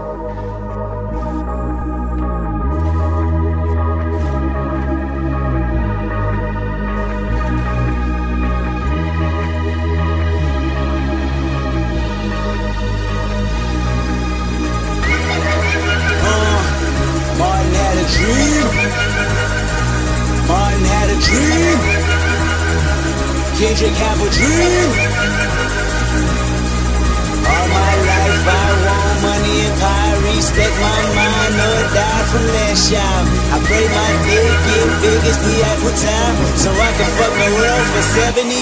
Uh, dream. Martin had a dream. Kendrick have a dream. From last y'all. I pray my dick get big as the Eiffel Tower, so I can fuck the world for 72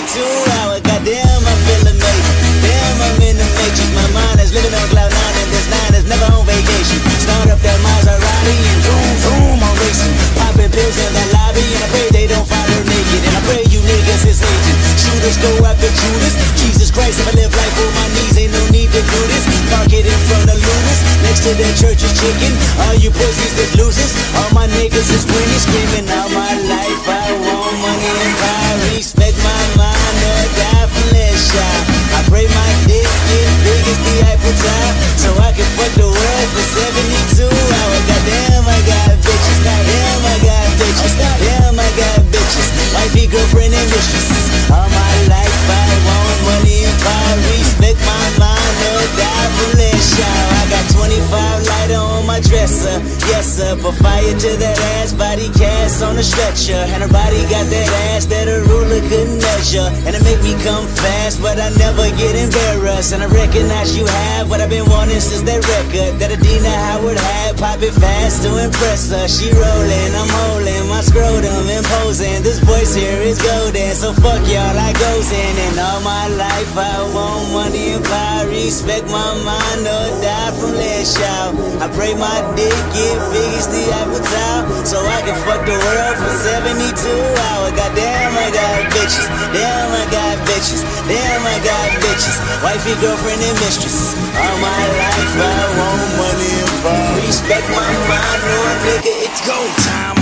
hours. Goddamn, I feel amazing. Damn, I'm in the matrix. My mind is living on cloud nine, and this nine is never on vacation. Start up that Maserati and zoom, zoom, I'm racing. Popping pills in the lobby, and I pray they don't find her naked. And I pray you niggas is agent. Shooters go after Judas. Jesus Christ, if I live life on my knees, ain't no need to do this. Park it in front next to the church is chicken. All you pussies that loses, all my niggas is winning, screaming all my life. I want money and power. Respect my mind, or die from less shot. I pray my dick get big as the Eiffel Tower, so I can fuck the world for 72 hours. Goddamn, I got bitches. Goddamn, I got bitches. Goddamn, I got bitches. Wifey, girlfriend, and mistress. All my my dresser. Yes, sir. Put fire to that ass, body cast on a stretcher. And her body got that ass that a ruler couldn't measure. And it make me come fast, but I never get embarrassed. And I recognize you have what I've been wanting since that record that Adina Howard had. Pop it fast to impress her. She rolling, I'm holding my scrotum imposing. This voice here is golden, so fuck y'all, I goes in. And all my life I want money and power. Respect my mind or die from less shout. I pray my dick get big as the Eiffel so I can fuck the world for 72 hours. Goddamn, I got bitches. Damn, I got bitches. Damn, I got bitches. Wifey, girlfriend, and mistress. All my life I want money and power. Respect my mind, or nigga, it's go time.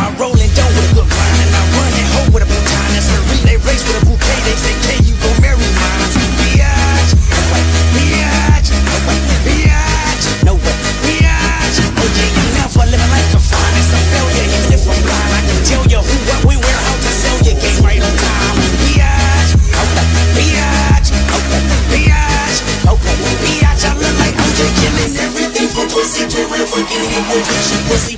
Pussy. Pussy